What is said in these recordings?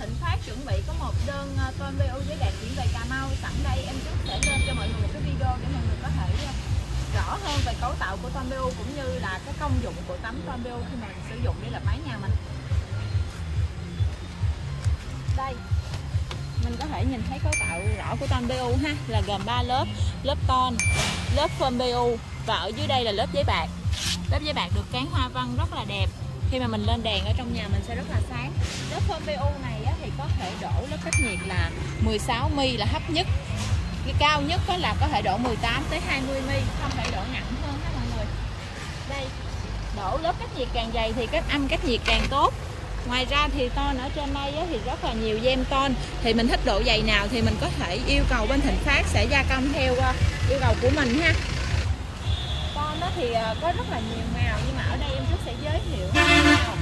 Thịnh Phát chuẩn bị có một đơn ờ, tôm BU với đạt chuyển về Cà Mau. Sẵn đây em trước sẽ lên cho mọi người một cái video để mọi người có thể ờ, rõ hơn về cấu tạo của tôm BU cũng như là cái công dụng của tấm tôm BU khi mà mình sử dụng để làm máy nhà mình. Đây, mình có thể nhìn thấy cấu tạo rõ của tôm BU ha, là gồm 3 lớp lớp tôn lớp phơm BU và ở dưới đây là lớp giấy bạc. Lớp giấy bạc được cán hoa văn rất là đẹp khi mà mình lên đèn ở trong nhà mình sẽ rất là sáng. Lớp phơm PU này á, thì có thể đổ lớp cách nhiệt là 16 mi là thấp nhất. Cái cao nhất có là có thể đổ 18 tới 20 mi không thể đổ nặng hơn đó mọi người? Đây đổ lớp cách nhiệt càng dày thì cách âm cách nhiệt càng tốt. Ngoài ra thì ton ở trên đây á, thì rất là nhiều gem ton. Thì mình thích độ dày nào thì mình có thể yêu cầu bên Thịnh Phát sẽ gia công theo uh, yêu cầu của mình ha đó thì uh, có rất là nhiều màu nhưng mà ở đây em trước sẽ giới thiệu. Màu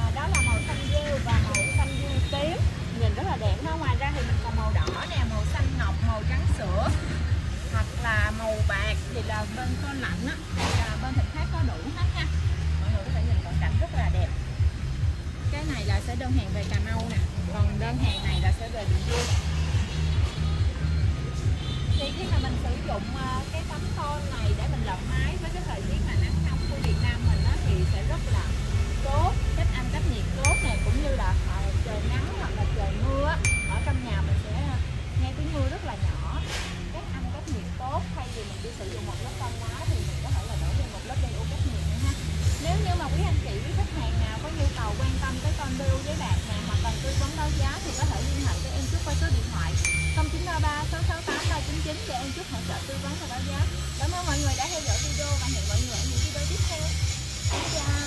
à, đó là màu xanh rêu và màu xanh rêu tím. Nhìn rất là đẹp ha ngoài ra thì mình còn màu đỏ nè màu xanh ngọc màu trắng sữa hoặc là màu bạc thì là bên con lạnh á là bên Thịnh Phát có đủ hết ha mọi người có thể nhìn cận cảnh rất là đẹp. Cái này là sẽ đơn hàng về Cà Mau nè còn đơn hàng này là sẽ về Bình Dương. Thì khi mà mình sử dụng ờ, cái 0933 668 399 để em chút hỗ trợ tư vấn và báo giá. Cảm ơn mọi người đã theo dõi video và hẹn mọi người ở những video tiếp theo. Xin chào.